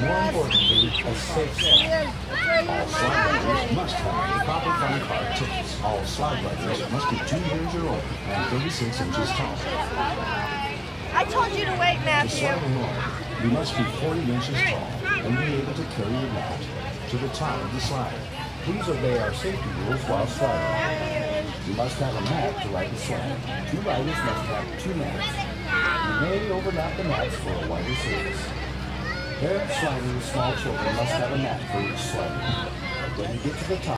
more importantly, a slide. All slide riders must have the proper card. All slide riders must be two years or older and 36 inches tall. I told you to wait, To slide along, you must be 40 inches tall and be able to carry your mat to the top of the slide. Please obey our safety rules while sliding. You must have a mat to ride the slide. Two riders must have two mats. You may overlap the mats for a wider surface. Parents sliding with small children must have a mat for each slide. When you get to the top,